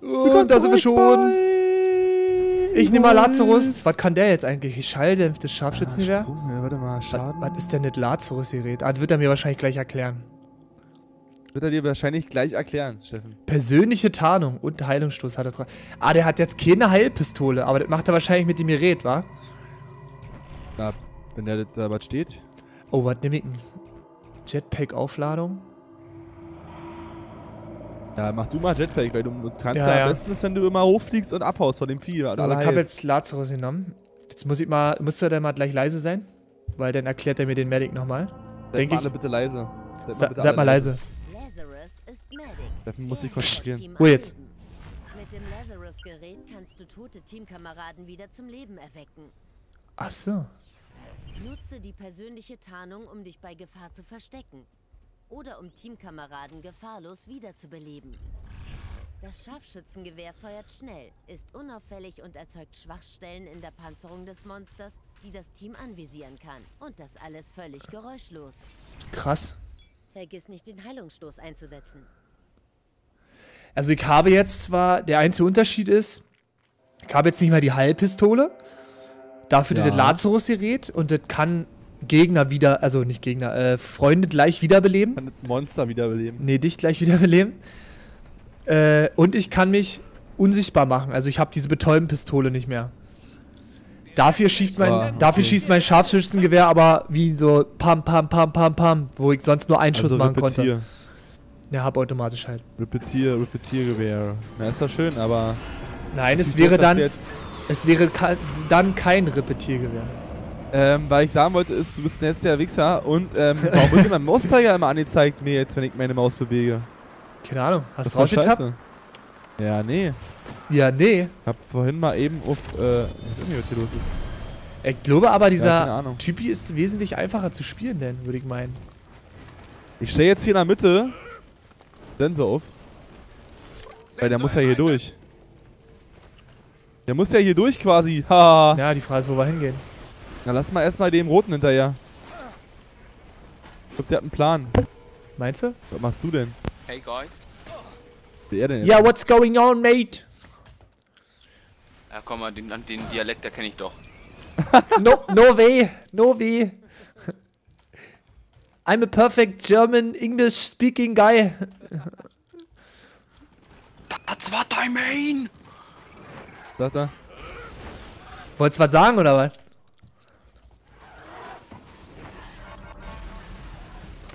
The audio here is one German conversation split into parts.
Und da sind wir schon. Ich nehme mal Lazarus. Was kann der jetzt eigentlich? Schalldämpftes Scharfschützengewehr? Ja, warte mal, Schaden. Was, was ist denn das Lazarus-Gerät? Ah, das wird er mir wahrscheinlich gleich erklären. Wird er dir wahrscheinlich gleich erklären, Steffen. Persönliche Tarnung und Heilungsstoß hat er drauf. Ah, der hat jetzt keine Heilpistole, aber das macht er wahrscheinlich mit dem Gerät, wa? Na, wenn der da was steht. Oh, was nehme ich denn? Jetpack-Aufladung? Ja, mach du mal Jetpack, weil du kannst Ja, ja, am besten ist, wenn du immer hochfliegst und abhaust von dem Vieh. Aber ich habe jetzt Lazarus genommen. Jetzt muss ich mal, müsste der mal gleich leise sein? Weil dann erklärt er mir den Medic nochmal. Seid mal ich- alle bitte leise. Seid Sa bitte seid mal leise. Lazarus ist Medic. Steffen muss sich Er konzentrieren. Wo jetzt? Mit dem Lazarus-Gerät kannst du tote Teamkameraden wieder zum Leben erwecken. Ach so. Nutze die persönliche Tarnung, um dich bei Gefahr zu verstecken. Oder um Teamkameraden gefahrlos wiederzubeleben. Das Scharfschützengewehr feuert schnell, ist unauffällig und erzeugt Schwachstellen in der Panzerung des Monsters, die das Team anvisieren kann. Und das alles völlig geräuschlos. Krass. Vergiss nicht, den Heilungsstoß einzusetzen. Also ich habe jetzt zwar, der einzige Unterschied ist, ich habe jetzt nicht mehr die Heilpistole, dafür Ja. das Lazarus-Gerät und das kann Gegner wieder, also nicht Gegner, äh, Freunde gleich wiederbeleben. Monster wiederbeleben. Nee, dich gleich wiederbeleben. Äh, und ich kann mich unsichtbar machen. Also ich habe diese Betäubenpistole nicht mehr. Dafür schießt mein, Ah, dafür okay. schießt mein Scharfschützengewehr aber wie so pam, pam, pam, pam, pam, wo ich sonst nur einen Schuss Also machen konnte. Ja, hab automatisch halt. Repetier, Repetiergewehr. Na, ist das schön, aber. Nein, es wäre dann, es wäre dann kein Repetiergewehr. Ähm, weil ich sagen wollte, ist, du bist ein letzter Wichser und ähm, warum wird mein Mauszeiger immer angezeigt mir jetzt, wenn ich meine Maus bewege? Keine Ahnung. Hast du rausgetappt? Ja, nee. Ja, nee. Ich hab vorhin mal eben auf. Äh, ich weiß nicht, was hier los ist. Ich glaube aber, dieser Ahnung. Typi ist wesentlich einfacher zu spielen, denn, würde ich meinen. Ich stelle jetzt hier in der Mitte Sensor auf. Weil der muss ja hier durch. Der muss ja hier durch quasi. Ha. Ja, die Frage ist, wo wir hingehen. Na lass mal erstmal dem Roten hinterher. Ich glaub, der hat einen Plan. Meinst du? Was machst du denn? Hey guys. Wer denn jetzt? Ja, what's going on, mate? Ja, komm mal, den, den Dialekt, der kenne ich doch. No, no way, no way. I'm a perfect German English speaking guy. Das war dein Main! Sagt er. Wolltest du was sagen oder was?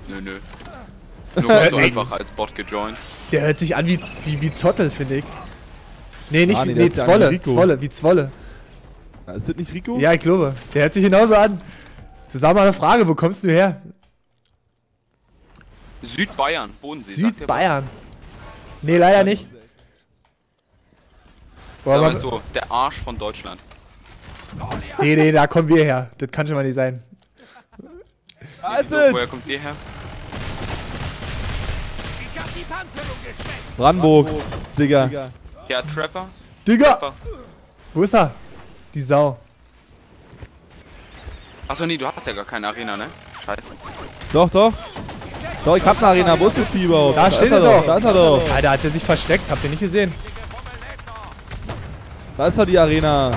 Nö, nö. Nur hast du einfach als Bot gejoint. Der hört sich an wie, wie, wie Zottel, finde ich. Nee, nicht Ah, wie, nee, der nee, Zwolle, wie. Zwolle, wie Zwolle. Na, Ist das nicht Rico? Ja, ich glaube. Der hört sich genauso an. Mal eine Frage, wo kommst du her? Südbayern, Bodensee. Südbayern. Nee, leider nicht. Boah, aber, so, der Arsch von Deutschland. nee, nee, da kommen wir her. Das kann schon mal nicht sein. Da ist So, es! woher kommt ihr her? Brandenburg, Digga. Ja, Trapper? Digga, Trapper. wo ist er? Die Sau. Achso, nee, du hast ja gar keine Arena, ne? Scheiße. Doch, doch. Doch, ich hab eine Arena. Wo ist Vieh überhaupt? Da steht ist er doch. Da ist er doch. Alter, hat er sich versteckt? Habt ihr nicht gesehen? Da ist er, die Arena.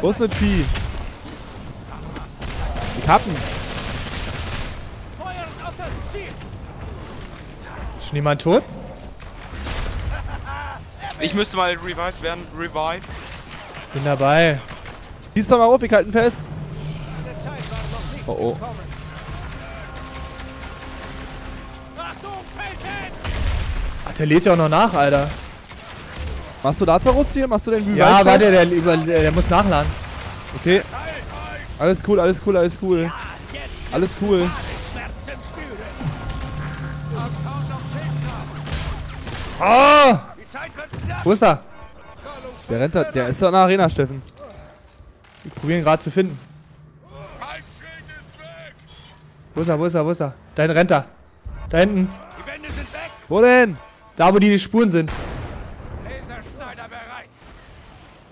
Wo ist das Vieh? Ihn. Ist schon jemand tot? Ich müsste mal revived werden. Revive. Bin dabei. Zieh's doch mal auf, ich halte ihn fest. Oh oh. Ach, der lädt ja auch noch nach, Alter. Machst du Lazarus hier? Machst du den Revive Ja, warte, der, über, der muss nachladen. Okay. Alles cool, alles cool, alles cool. Alles cool. Oh! Wo ist er? Der rennt da, der ist da in der Arena, Steffen. Ich probiere ihn gerade zu finden. Wo ist er, wo ist er, wo ist er? Da hinten. Da hinten. Wo denn? Da, wo die Spuren sind.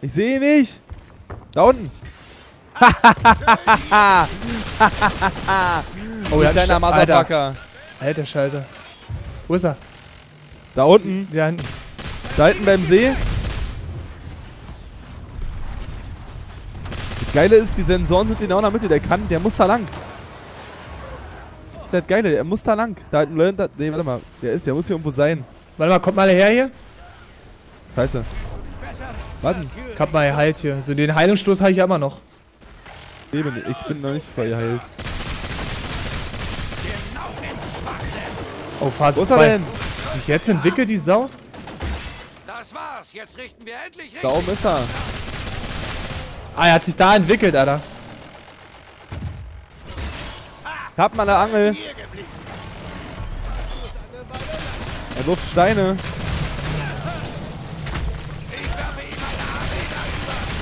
Ich sehe ihn nicht. Da unten. Oh, ja, kleiner. Motherfucker. Alter Scheiße. Wo ist er? Da unten. Da hinten. Da hinten beim See. Das Geile ist, die Sensoren sind genau in der Mitte. Der kann, der muss da lang. Das Geile, der muss da lang. Da hinten, da, nee, warte mal. Der ist, der muss hier irgendwo sein. Warte mal, kommt mal her hier. Scheiße. Warte, Kommt mal halt hier. So, den Heilungsstoß habe ich ja immer noch. Nee, bin- ich bin noch nicht verheilt. Oh, Phase Wo ist er 2. denn? Sich jetzt entwickelt die Sau? Das war's. Jetzt richten wir endlich Da oben ist er. Ah, er hat sich da entwickelt, Alter. Ich hab mal eine Angel. Er wirft Steine.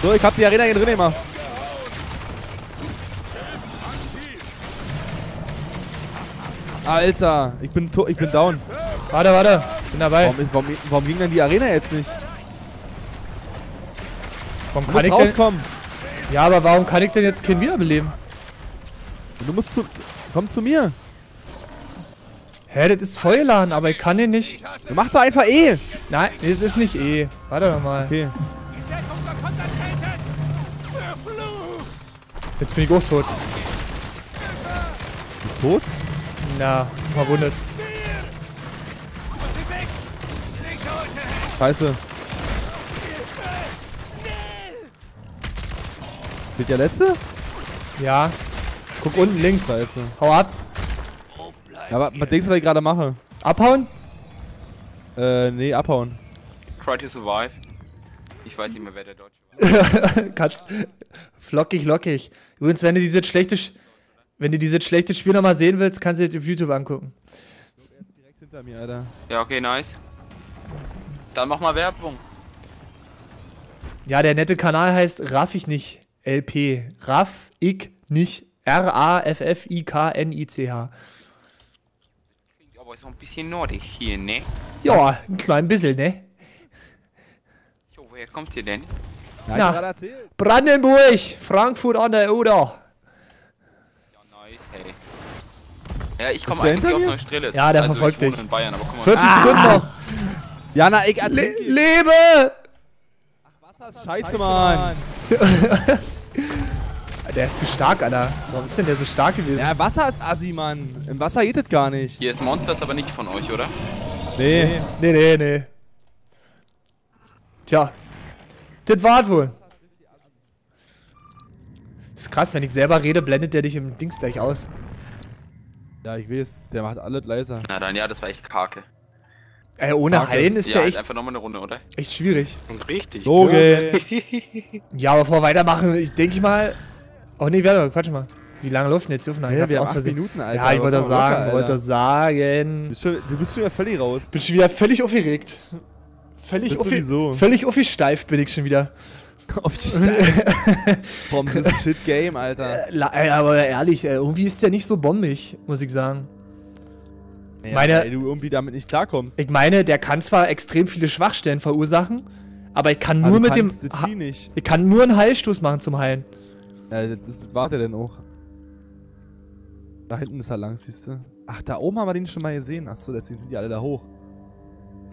So, ich hab die Arena hier drin gemacht. Alter, ich bin, ich bin down. Warte, warte. Bin dabei. Warum, ist, warum, warum ging denn die Arena jetzt nicht? Warum Du kann ich denn... rauskommen. Ja, aber warum kann ich denn jetzt keinen wiederbeleben? Du musst zu... Komm zu mir. Hä, das ist vollgeladen, aber ich kann den nicht... Du mach doch einfach eh. Nein, das ist nicht eh. Warte doch mal. Okay. Jetzt bin ich auch tot. Bist tot? Na, verwundet. Scheiße. Steht der letzte? Ja. Guck unten links. Scheiße. Hau ab. Ja, aber was denkst du, was ich gerade mache? Abhauen? Äh, nee, abhauen. Try to survive. Ich weiß nicht mehr, wer der Deutsche war. Kannst. Flockig, lockig. Übrigens, wenn du dieses schlechte, Sch- wenn du dieses schlechte Spiel nochmal sehen willst, kannst du dir auf YouTube angucken. Direkt hinter mir, Alter. Ja, okay, nice. Dann mach mal Werbung. Ja, der nette Kanal heißt Raff ich nicht LP. Raff ich nicht. R-A-F-F-I-K-N-I-C-H. Klingt aber so ein bisschen nordisch hier, ne? Ja, ein klein bisschen, ne? Jo, woher kommt ihr denn? Ja, Na. erzählt. Brandenburg, Frankfurt an der Oder. Ja, nice, hey. Ja, ich komme der eigentlich aus? Neustrelitz. Ja, der also verfolgt dich. in Bayern, aber guck mal. 40 Sekunden noch. Jana, ich Le lebe! Scheiße, Mann. Der ist zu stark, Alter. Warum ist denn der so stark gewesen? Ja, Wasser ist assi, Mann. Im Wasser geht das gar nicht. Hier ist Monsters aber nicht von euch, oder? Nee. Nee, nee, nee. Tja. Das war's wohl. Ist krass, wenn ich selber rede, blendet der dich im Dings gleich aus. Ja, ich weiß. Der macht alles leiser. Na dann, ja, das war echt kacke. Ey, ohne Okay. Heilen ist ja, der halt echt, einfach nochmal eine Runde, oder? echt schwierig. Richtig. Okay. Ja, aber vor weitermachen, ich denke mal. Oh nee, warte mal, quatsch mal. Wie lange läuft denn jetzt Suffen? Ja, wir haben Minuten, Alter. Ja, ich wollte doch Locker, sagen, Alter. wollte doch sagen. Du bist, schon, du bist schon wieder völlig raus. Bin schon wieder völlig aufgeregt. Völlig, aufge völlig aufgesteift bin ich schon wieder. Auf die Vom this shit game, Alter. La- ey, aber ehrlich, ey, irgendwie ist der nicht so bombig, muss ich sagen. Ja, Meine- weil du irgendwie damit nicht klarkommst. Ich meine, der kann zwar extrem viele Schwachstellen verursachen, aber ich kann nur du mit dem. nicht. ich kann nur einen Heilstoß machen zum Heilen. Ja, das, das war der denn auch. Da hinten ist er lang, siehst du. Ach, da oben haben wir den schon mal gesehen. Achso, deswegen sind die alle da hoch.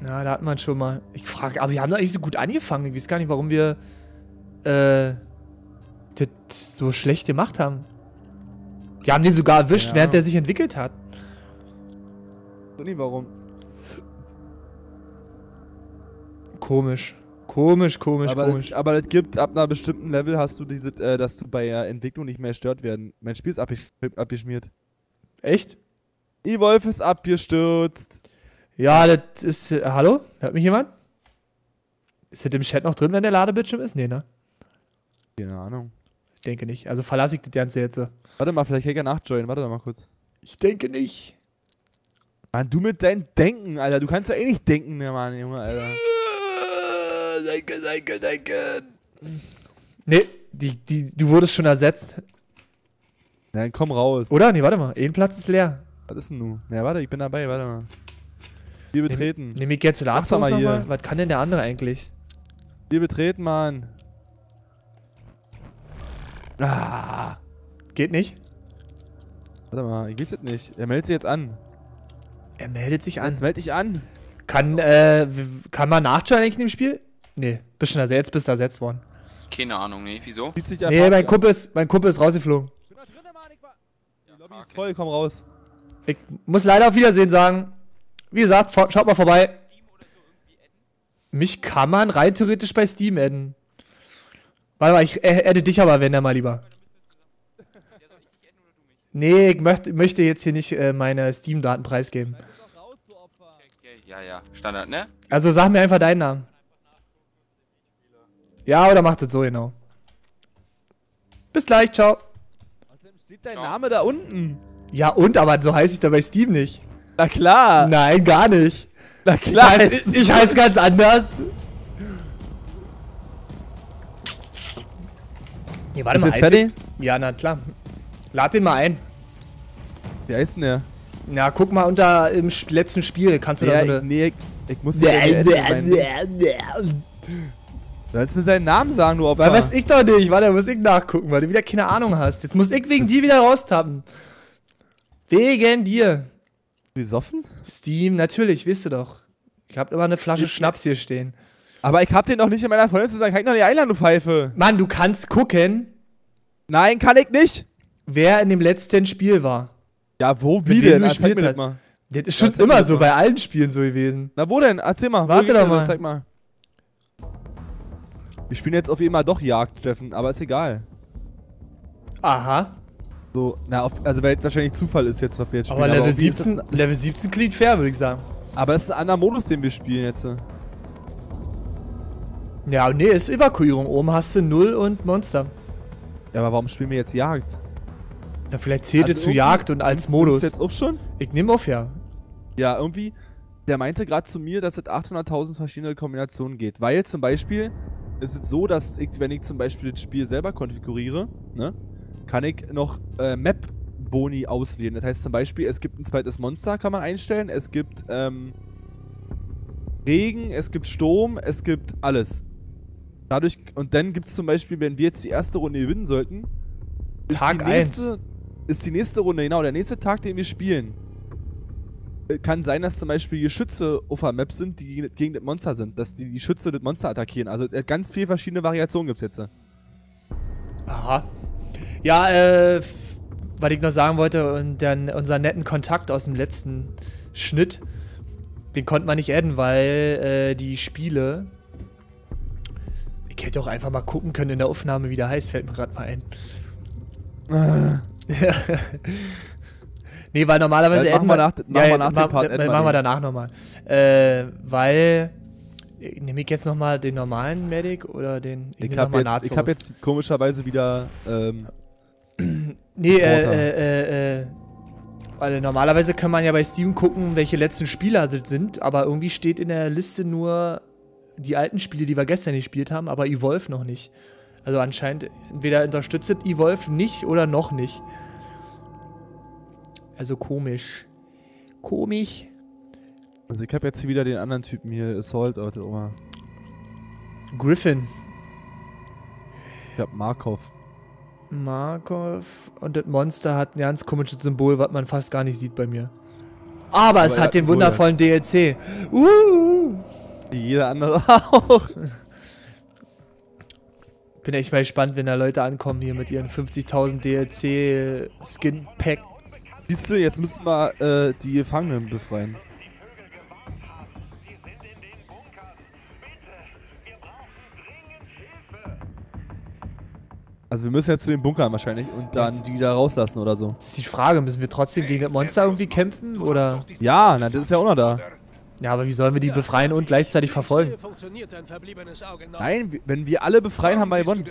Ja, da hat man schon mal. Ich frage, aber wir haben doch eigentlich so gut angefangen. Ich weiß gar nicht, warum wir äh, das so schlecht gemacht haben. Wir haben den sogar erwischt, Ja. während der sich entwickelt hat. So nie warum. Komisch. Komisch, komisch, aber, komisch. Das, aber das gibt, ab einer bestimmten Level hast du diese, äh, dass du bei der Entwicklung nicht mehr gestört werden. Mein Spiel ist abgesch abgeschmiert. Echt? Die Wolf ist abgestürzt. Ja, das ist. Äh, hallo? Hört mich jemand? Ist das im Chat noch drin, wenn der Ladebildschirm ist? Nee, ne? Keine Ahnung. Ich denke nicht. Also verlasse ich das Ganze jetzt. Warte mal, vielleicht kann ich ja nachjoinen. Warte mal kurz. Ich denke nicht. Mann, du mit deinem Denken, Alter. Du kannst ja eh nicht denken mehr, Mann, Junge, Alter. Danke, danke, danke. Nee, die, die, du wurdest schon ersetzt. Na, dann komm raus. Oder? Nee, warte mal. Ein Platz ist leer. Was ist denn du? Ja, warte, ich bin dabei, warte mal. Spiel betreten. Nehme ich jetzt Lazarus doch mal hier. Was kann denn der andere eigentlich? Spiel betreten, Mann. Ah. Geht nicht? Warte mal, ich weiß es nicht. Er meldet sich jetzt an. Er meldet sich an. Jetzt meld dich an. Kann, äh, kann man nachschauen eigentlich in dem Spiel? Nee, bist schon ersetzt, bist ersetzt worden. Keine Ahnung, nee, wieso? Nee, mein Kumpel ist, mein Kumpel ist rausgeflogen. Die Lobby ist voll, komm raus. Ich muss leider auf Wiedersehen sagen. Wie gesagt, schaut mal vorbei. Mich kann man rein theoretisch bei Steam adden. Warte mal, ich adde dich aber, wenn der mal lieber. Nee, ich möchte, möchte jetzt hier nicht äh, meine Steam-Daten preisgeben. Okay, ja, ja, Standard, ne? Also sag mir einfach deinen Namen. Ja, oder macht es so genau. Bis gleich, ciao. Steht dein Ciao. Name da unten? Ja, und, aber so heiße ich da bei Steam nicht. Na klar. Nein, gar nicht. Na Ich klar. heiße ich heiß ganz anders. Nee, warte Ist mal, jetzt fertig? ich- Ja, na klar. Lad den mal ein. Wie heißt denn der? Na, guck mal unter im letzten Spiel. Kannst du da Ja, so ich, eine. nee, ich, ich muss dir Du sollst mir seinen Namen sagen, du Opfer. Weil weiß ich doch nicht. Warte, muss ich nachgucken, weil du wieder keine Ahnung hast. Jetzt muss ich wegen dir wieder raustappen. Wegen dir. Besoffen? Steam, natürlich, weißt du doch. Ich hab immer eine Flasche Schnaps hier stehen. Aber ich hab den noch nicht in meiner Freundin zu sagen. Kann ich noch nicht einladen, du Pfeife? Mann, du kannst gucken, Nein, kann ich nicht. wer in dem letzten Spiel war. Ja, wo, wie wem denn? du gespielt mir das hast. mal. Das ist schon Ja, zeig mir immer das so mal. bei allen Spielen so gewesen. Na, wo denn? Erzähl mal. Warte doch denn? mal. Zeig mal. Wir spielen jetzt auf jeden Fall doch Jagd, Steffen, aber ist egal. Aha. So, na, auf, also weil es wahrscheinlich Zufall ist jetzt, was wir jetzt spielen. Aber Level irgendwie ist 17, Das, Level 17 klingt fair, würde ich sagen. aber es ist ein anderer Modus, den wir spielen jetzt. Ja, nee, ist Evakuierung. Oben hast du Null und Monster. Ja, aber warum spielen wir jetzt Jagd? Ja, vielleicht zählt Also zu Jagd und als Nimmst- Modus. nimmst du jetzt auf schon? Ich nehme auf, ja. Ja, irgendwie, der meinte gerade zu mir, dass es 800.000 verschiedene Kombinationen geht. Weil zum Beispiel ist es so, dass ich, wenn ich zum Beispiel das Spiel selber konfiguriere, ne, kann ich noch äh, Map-Boni auswählen. Das heißt zum Beispiel, es gibt ein zweites Monster, kann man einstellen. Es gibt ähm, Regen, es gibt Sturm, es gibt alles. Dadurch, und dann gibt es zum Beispiel, wenn wir jetzt die erste Runde gewinnen sollten, ist Tag die nächste, ist die nächste Runde, genau, der nächste Tag, den wir spielen, äh, kann sein, dass zum Beispiel Geschütze auf der Map sind, die gegen, das Monster sind, dass die, die Schütze das Monster attackieren. Also äh, ganz viele verschiedene Variationen gibt es jetzt. Aha. Ja, äh, was ich noch sagen wollte, und dann unseren netten Kontakt aus dem letzten Schnitt, den konnte man nicht adden, weil äh, die Spiele. Ich hätte auch einfach mal gucken können in der Aufnahme, wie der heißt, fällt mir gerade mal ein. nee, weil normalerweise Ja, machen wir nach- machen wir nach dem ma- Part, äh, machen wir den. danach nochmal. Äh, weil. äh, Nehme ich jetzt nochmal den normalen Medic oder den. Ich nehm habe jetzt, ich hab jetzt komischerweise wieder. Ähm, Nee, äh, äh, äh, äh. Weil normalerweise kann man ja bei Steam gucken, welche letzten Spieler sind, aber irgendwie steht in der Liste nur die alten Spiele, die wir gestern gespielt haben, aber Evolve noch nicht. Also anscheinend entweder unterstützt Evolve nicht oder noch nicht. Also komisch. Komisch. also ich habe jetzt hier wieder den anderen Typen hier, Assault, warte oh mal. Griffin. Ich hab Markov. Markov und das Monster hat ein ganz komisches Symbol, was man fast gar nicht sieht bei mir. Aber, es er hat den wundervollen DLC. Uh! Wie jeder andere auch. Bin echt mal gespannt, wenn da Leute ankommen hier mit ihren 50.000 DLC Skin Pack. Siehst du, jetzt müssen wir äh, die Gefangenen befreien. Also wir müssen jetzt zu den Bunkern wahrscheinlich und dann die da rauslassen oder so. Das ist die Frage, müssen wir trotzdem gegen das Monster irgendwie kämpfen oder? Ja, na, das ist ja auch noch da. Ja, aber wie sollen wir die befreien und gleichzeitig verfolgen? Funktioniert ein verbliebenes Auge noch. Nein, wenn wir alle befreien, haben wir gewonnen.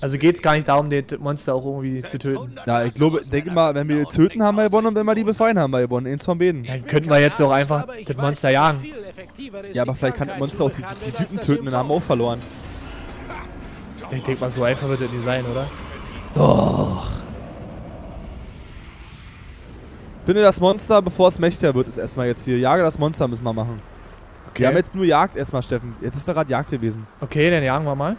Also geht es gar nicht darum, das Monster auch irgendwie zu töten. Ja, ich glaube, denke mal, wenn wir die töten, haben wir gewonnen und wenn wir die befreien, haben wir gewonnen. Eins von beiden. Dann könnten wir jetzt auch einfach das Monster jagen. Ja, aber vielleicht kann das Monster auch die, die, Typen töten, dann haben wir auch verloren. Ich denke mal, so einfach wird das nicht sein, oder? Finde das Monster, bevor es mächtiger wird, ist erstmal jetzt hier. Jage das Monster müssen wir machen. Okay. Wir haben jetzt nur Jagd erstmal, Steffen. Jetzt ist da gerade Jagd gewesen. Okay, dann jagen wir mal.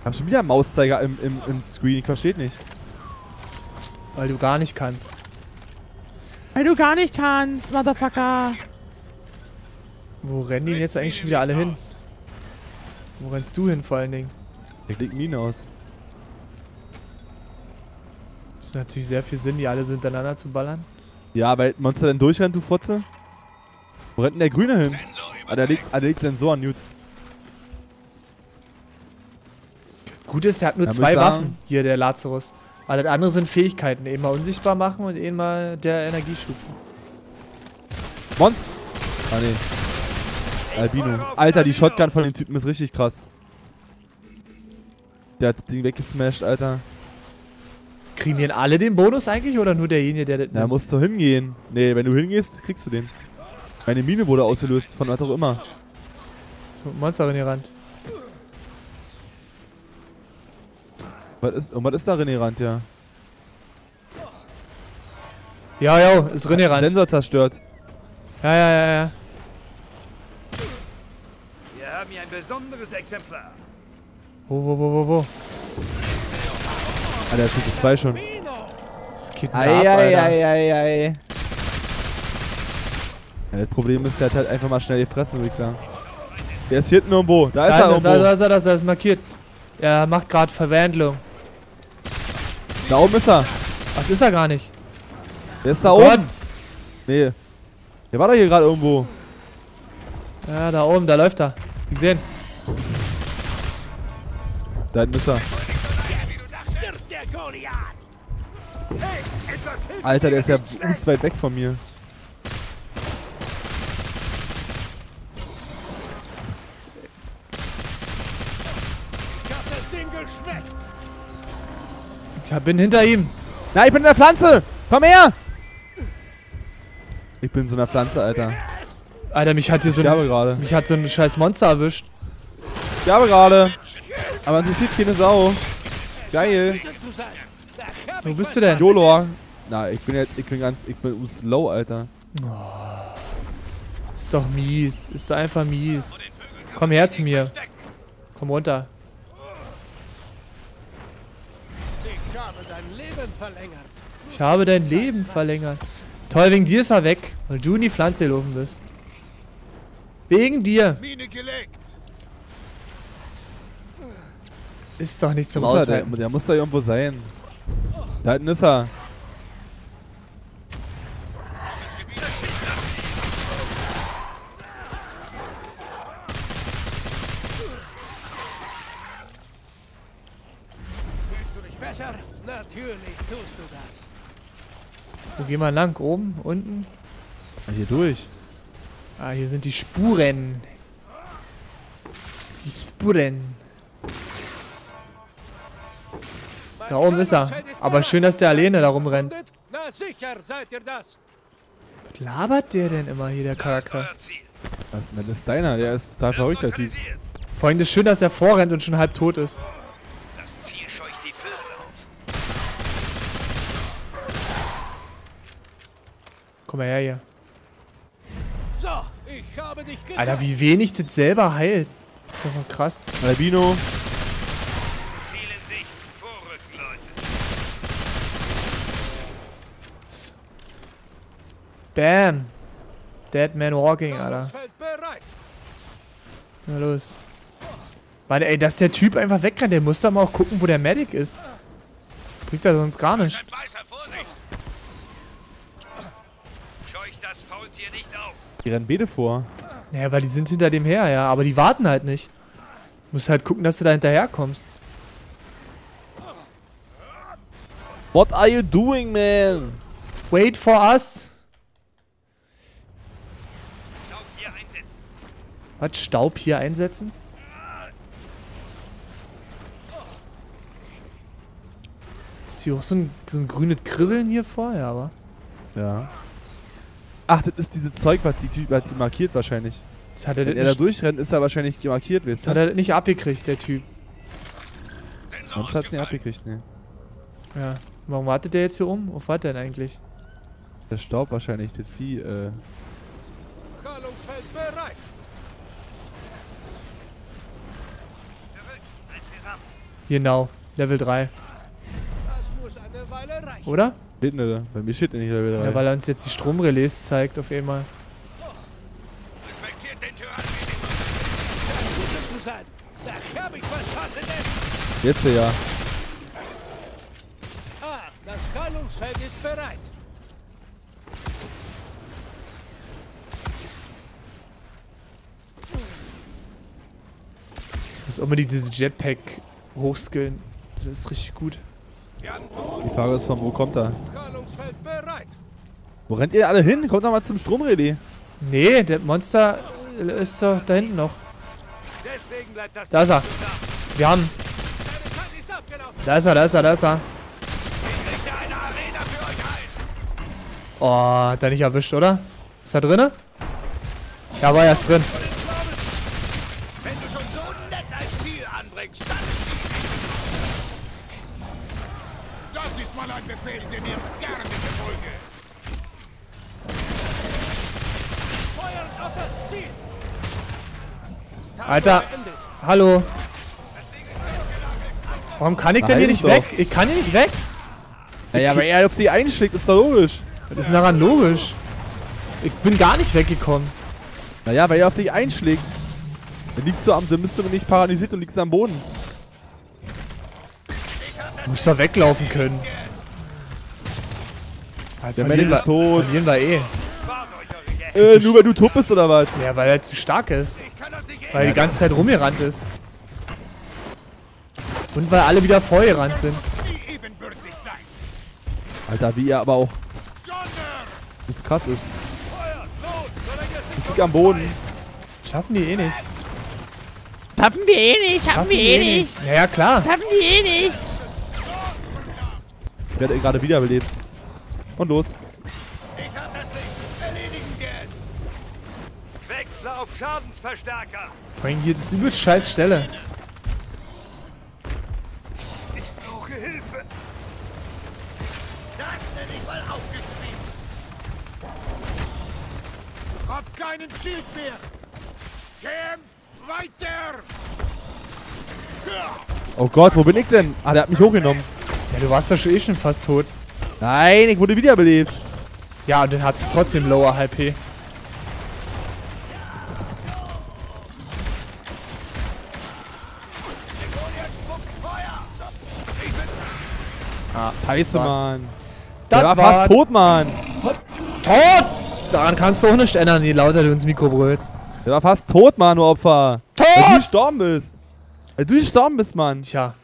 Ich hab schon wieder einen Mauszeiger im, im, im Screen, ich verstehe nicht. Weil du gar nicht kannst. Weil du gar nicht kannst, Motherfucker. Wo rennen die denn jetzt eigentlich schon wieder alle hin? Wo rennst du hin vor allen Dingen? Der klickt Mine aus. Das ist natürlich sehr viel Sinn, die alle so hintereinander zu ballern. Ja, weil Monster dann durchrennt, du Fotze. Wo rennt denn der Grüne hin? Ah, der legt, ah, der legt Sensoren, Newt. Gut ist, der hat nur muss zwei sagen- Waffen, hier der Lazarus. Alles andere sind Fähigkeiten. Eben mal unsichtbar machen und eben mal der Energieschub. Monster. Ah, nee. Albino. Alter, die Shotgun von dem Typen ist richtig krass. Der hat das Ding weggesmashed, Alter. Kriegen die denn alle den Bonus eigentlich oder nur derjenige, der das Na, musst du hingehen. Nee, wenn du hingehst, kriegst du den. Meine Mine wurde ausgelöst, von was auch immer. Monster in die Rand. Was ist, und was ist da René Rand, ja? Ja, ja, ist René Rand. Sensor zerstört. Ja, ja, ja, ja. Wir haben hier ein besonderes Exemplar. Wo, wo, wo, wo, wo? Alter, Typ 2 schon. Das geht da ab, ei. Ja, das Problem ist, der hat halt einfach mal schnell gefressen, würde ich sagen. Der ist hinten irgendwo. Da ist Nein, er da, irgendwo. da, da ist er, da ist er, ist markiert. Er macht gerade Verwandlung. Da oben ist er. Ach, das ist er gar nicht. Der ist da Gott. oben. Nee. Der war doch hier gerade irgendwo. Ja, da oben, da läuft er. Ich sehen. Da hinten ist er. Alter, der ist ja boost weit weg von mir. Ich bin hinter ihm. Na, ich bin in der Pflanze. Komm her. Ich bin in so einer Pflanze, Alter. Alter, mich hat hier so ein, mich hat so ein scheiß Monster erwischt. Ich sterbe gerade. Aber interessiert keine Sau. Geil. Wo bist du denn? YOLO. Na, ich bin jetzt, ich bin ganz, ich bin slow, Alter. Ist doch mies. Ist doch einfach mies. Komm her zu mir. Komm runter. Ich habe dein Leben verlängert. Ich habe dein Leben verlängert. Toll, wegen dir ist er weg, weil du in die Pflanze gelaufen bist. Wegen dir. Ist doch nicht zum er, der, Aushalten. der muss da irgendwo sein. Da hinten ist er. Gehen wir lang? Oben? Unten? Ah, Hier durch. Ah, hier sind die Spuren. Die Spuren. Da oben ist er. Aber schön, dass der alleine da rumrennt. Na sicher seid ihr das. Was labert der denn immer hier, der Charakter? Das, das ist deiner, der ist total verrückt, der Typ. Vor allem ist schön, dass er vorrennt und schon halb tot ist. Das Ziel scheucht die Vögel auf. Komm mal her hier. So, ich habe dich getan. Alter, wie wenig das selber heilt. Das ist doch mal krass. Albino. Bam. Dead Man Walking, Alter. Na los. Meine, ey, dass der Typ einfach wegrennt, der muss doch mal auch gucken, wo der Medic ist. Bringt er sonst gar nicht. Scheucht das Faultier nicht auf. Die rennen beide vor. Ja, weil die sind hinter dem her, ja. Aber die warten halt nicht. Musst halt gucken, dass du da hinterherkommst. What are you doing, man? Wait for us. Staub hier einsetzen. Was? Staub hier einsetzen? Ist hier auch so ein, so ein grünes Krisseln hier vorher, aber. Ja. Ach, das ist diese Zeug, was die Typ hat die markiert wahrscheinlich. Das hat er, Wenn das er da nicht, durchrennt, ist er wahrscheinlich markiert, das weißt hat du? er nicht abgekriegt, der Typ. Sonst hat's nicht ausgefallen. abgekriegt, ne. Ja. Warum wartet der jetzt hier um? Auf was denn eigentlich? Der Staub wahrscheinlich, das Vieh, äh. Bereit. Genau. Level 3. Das muss eine Weile reicht. Oder? Steht nicht da. Bei mir steht nicht da wieder. Ja, weil er uns jetzt die Stromrelais zeigt auf einmal. Respektiert den. Da hab ich was. Jetzt ja. Ah, das Kalungsfeld ist bereit. Ich muss unbedingt diese Jetpack hochskillen. Das ist richtig gut. Die Frage ist von wo kommt er? Wo rennt ihr alle hin? Kommt doch mal zum Stromrelais. Nee, der Monster ist doch da hinten noch. Deswegen bleibt das Da ist er. Wir haben. Da ist er, da ist er, da ist er. Oh, hat er nicht erwischt, oder? Ist er drinne? Ja, war erst drin. Wenn du schon so nett ein Ziel anbringst, dann Das ist mal ein Befehl, den ihr gerne befolge. Feuert auf das Ziel. Alter, hallo. Warum kann ich denn hier nicht doch. weg? Ich kann hier nicht weg. Naja, aber er auf die einschlägt, ist doch logisch. Das ist daran logisch. Ich bin gar nicht weggekommen. Naja, weil er auf dich einschlägt. Dann liegst du am, dann bist du nicht paralysiert und liegst am Boden. Du musst doch weglaufen können. Der Mann ist tot. Verlieren wir eh. Äh, nur weil du tot bist oder was? Ja, weil er zu stark ist. Weil er die ganze Zeit rumgerannt ist. Und weil alle wieder vorgerannt sind. Alter, wie er aber auch Sonder! das krass ist. Ich lieg am Boden. Schaffen die eh nicht. Schaffen wir eh nicht, schaffen wir eh nicht, Naja, klar. schaffen wir eh nicht. Ich werde gerade wiederbelebt. Und los. Es. Wechsle auf Schadensverstärker. Vor allem hier, das ist übelst scheiß Stelle. Ich brauche Hilfe. Das nenne ich mal aufgespielt. Hab keinen Schild mehr. Kämpft weiter. Oh Gott, wo bin ich denn? Ah, der hat mich hochgenommen. Ja, du warst doch schon eh schon fast tot. Nein, ich wurde wiederbelebt. Ja, und dann hat es trotzdem lower HP. Scheiße, Mann. Das Der war fast tot, Mann. tot! Daran kannst du auch nicht ändern, je lauter du ins Mikro brüllst. Der war fast tot, Mann, du Opfer. Tot! Weil du gestorben bist. Weil du gestorben bist, Mann. Tja,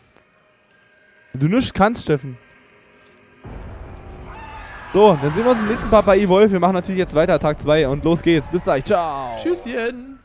Wenn du nichts kannst, Steffen. So, dann sehen wir uns im nächsten Part bei Evolve. Wir machen natürlich jetzt weiter, Tag 2 und los geht's. Bis gleich. Ciao. tschüsschen.